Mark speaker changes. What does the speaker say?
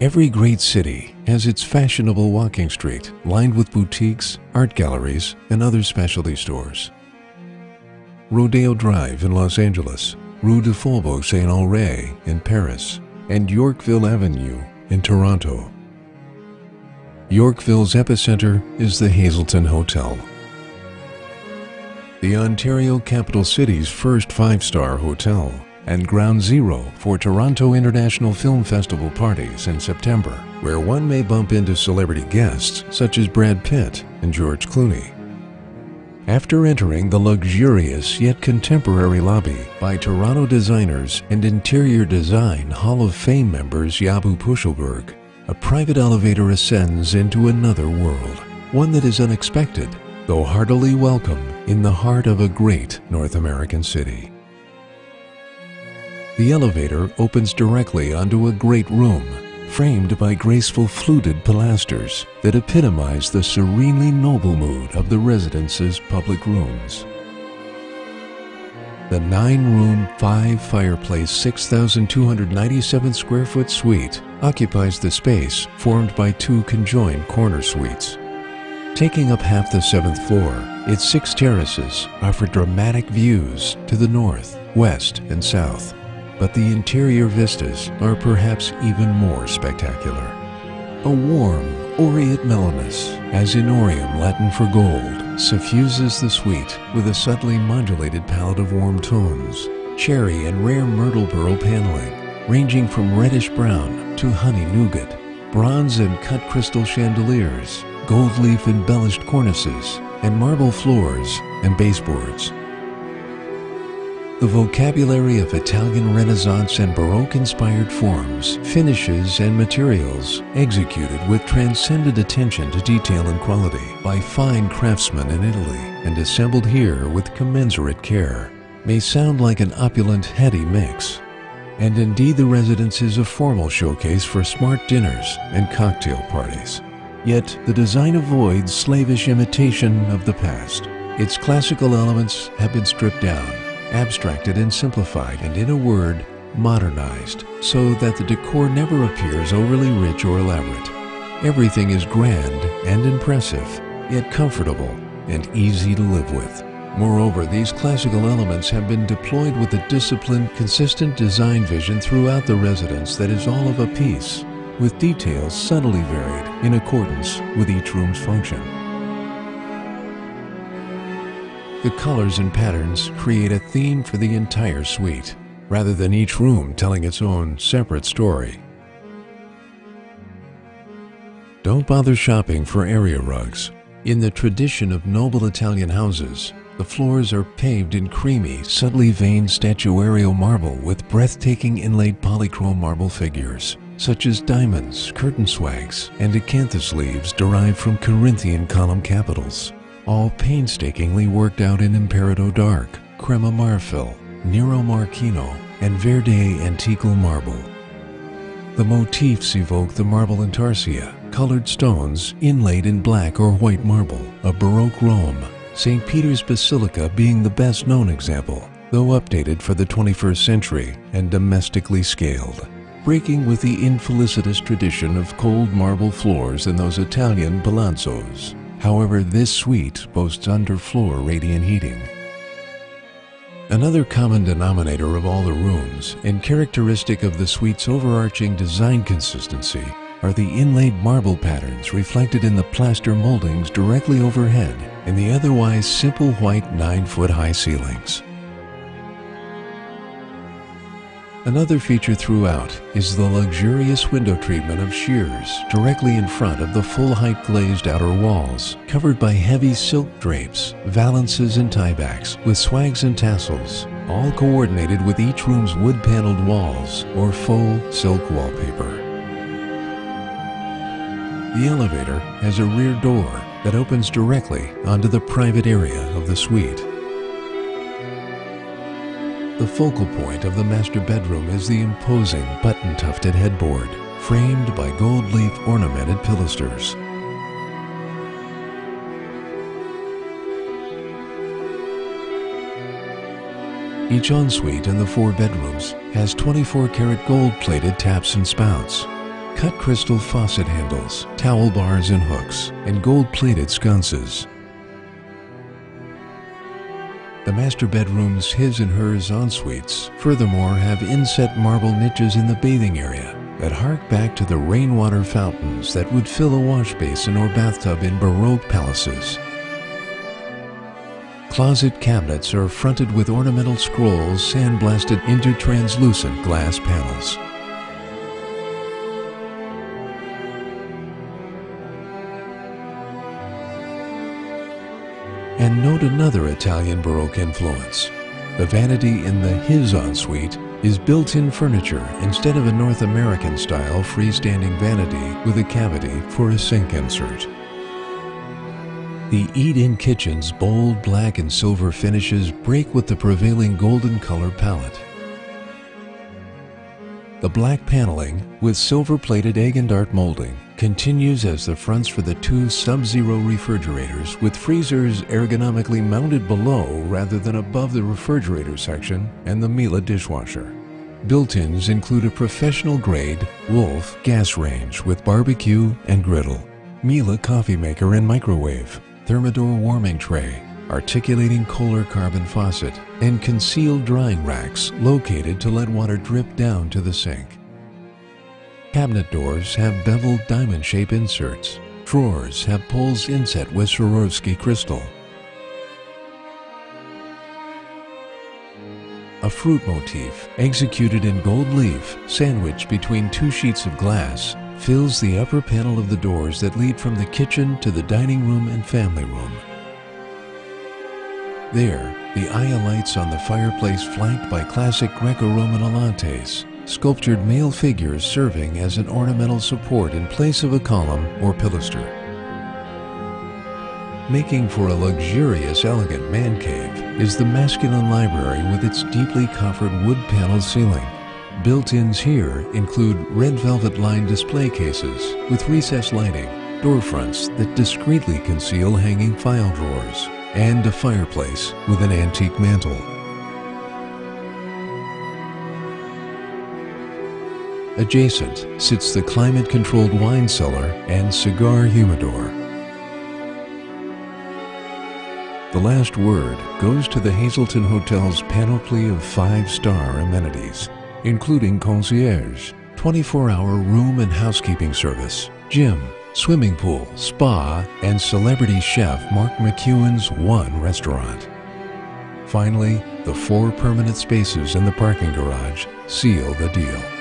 Speaker 1: Every great city has its fashionable walking street lined with boutiques, art galleries, and other specialty stores. Rodeo Drive in Los Angeles, Rue de Faubourg Saint Honoré in Paris, and Yorkville Avenue in Toronto. Yorkville's epicenter is the Hazelton Hotel. The Ontario capital city's first five-star hotel and ground zero for Toronto International Film Festival parties in September, where one may bump into celebrity guests such as Brad Pitt and George Clooney. After entering the luxurious yet contemporary lobby by Toronto designers and interior design Hall of Fame members Yabu Pushelberg, a private elevator ascends into another world, one that is unexpected, though heartily welcome in the heart of a great North American city. The elevator opens directly onto a great room, framed by graceful fluted pilasters that epitomize the serenely noble mood of the residence's public rooms. The nine-room, five-fireplace, 6,297 square foot suite occupies the space formed by two conjoined corner suites. Taking up half the seventh floor, its six terraces offer dramatic views to the north, west, and south but the interior vistas are perhaps even more spectacular. A warm, aureate mellowness, as in aureum Latin for gold, suffuses the suite with a subtly modulated palette of warm tones, cherry and rare myrtle burl paneling, ranging from reddish brown to honey nougat, bronze and cut crystal chandeliers, gold leaf embellished cornices, and marble floors and baseboards the vocabulary of Italian Renaissance and Baroque-inspired forms, finishes, and materials executed with transcendent attention to detail and quality by fine craftsmen in Italy and assembled here with commensurate care may sound like an opulent, heady mix. And indeed the residence is a formal showcase for smart dinners and cocktail parties. Yet the design avoids slavish imitation of the past. Its classical elements have been stripped down abstracted and simplified, and in a word, modernized, so that the decor never appears overly rich or elaborate. Everything is grand and impressive, yet comfortable and easy to live with. Moreover, these classical elements have been deployed with a disciplined, consistent design vision throughout the residence that is all of a piece, with details subtly varied in accordance with each room's function. The colors and patterns create a theme for the entire suite, rather than each room telling its own separate story. Don't bother shopping for area rugs. In the tradition of noble Italian houses, the floors are paved in creamy, subtly veined statuarial marble with breathtaking inlaid polychrome marble figures, such as diamonds, curtain swags, and acanthus leaves derived from Corinthian column capitals all painstakingly worked out in Imperatore Dark, Crema Marfil, Nero Marquina, and Verde Antiqual marble. The motifs evoke the marble intarsia, colored stones inlaid in black or white marble of Baroque Rome, St. Peter's Basilica being the best known example, though updated for the 21st century and domestically scaled, breaking with the infelicitous tradition of cold marble floors in those Italian palazzos. However, this suite boasts underfloor radiant heating. Another common denominator of all the rooms and characteristic of the suite's overarching design consistency are the inlaid marble patterns reflected in the plaster moldings directly overhead and the otherwise simple white 9-foot high ceilings. Another feature throughout is the luxurious window treatment of sheers directly in front of the full-height glazed outer walls, covered by heavy silk drapes, valances and tiebacks with swags and tassels, all coordinated with each room's wood-paneled walls or faux silk wallpaper. The elevator has a rear door that opens directly onto the private area of the suite. The focal point of the master bedroom is the imposing button-tufted headboard, framed by gold leaf ornamented pilasters. Each ensuite in the four bedrooms has 24 karat gold plated taps and spouts, cut crystal faucet handles, towel bars and hooks, and gold-plated sconces. The master bedroom's his and hers en-suites furthermore have inset marble niches in the bathing area that hark back to the rainwater fountains that would fill a wash basin or bathtub in Baroque palaces. Closet cabinets are fronted with ornamental scrolls sandblasted into translucent glass panels. And note another Italian Baroque influence. The vanity in the His ensuite is built-in furniture instead of a North American style freestanding vanity with a cavity for a sink insert. The eat-in kitchen's bold black and silver finishes break with the prevailing golden color palette. The black paneling with silver-plated egg and dart molding continues as the fronts for the two Sub-Zero refrigerators with freezers ergonomically mounted below rather than above the refrigerator section and the Miele dishwasher. Built-ins include a professional-grade Wolf gas range with barbecue and griddle, Miele coffee maker and microwave, Thermador warming tray, articulating Kohler Karbon faucet, and concealed drying racks located to let water drip down to the sink. Cabinet doors have beveled diamond shape inserts. Drawers have pulls inset with Swarovski crystal. A fruit motif, executed in gold leaf, sandwiched between two sheets of glass, fills the upper panel of the doors that lead from the kitchen to the dining room and family room. There, the Aya lights on the fireplace flanked by classic Greco-Roman atlantes, sculptured male figures serving as an ornamental support in place of a column or pilaster. Making for a luxurious, elegant man cave is the masculine library with its deeply coffered wood paneled ceiling. Built-ins here include red velvet lined display cases with recessed lighting, door fronts that discreetly conceal hanging file drawers, and a fireplace with an antique mantel. Adjacent sits the climate-controlled wine cellar and cigar humidor. The last word goes to the Hazelton Hotel's panoply of five-star amenities, including concierge, 24-hour room and housekeeping service, gym, swimming pool, spa, and celebrity chef Mark McEwan's One restaurant. Finally, the four permanent spaces in the parking garage seal the deal.